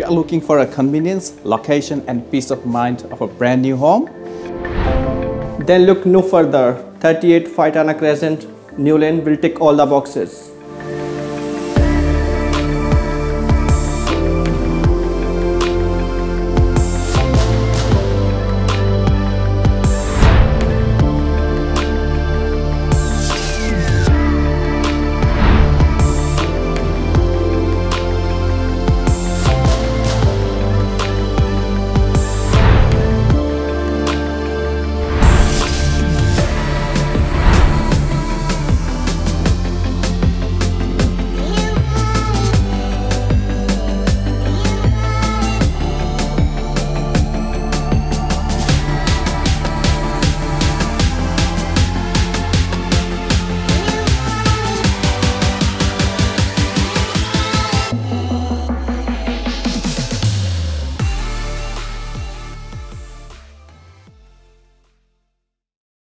you are looking for a convenience, location and peace of mind of a brand new home, then look no further. 38 Wharetana Crescent, New Lynn, will tick all the boxes.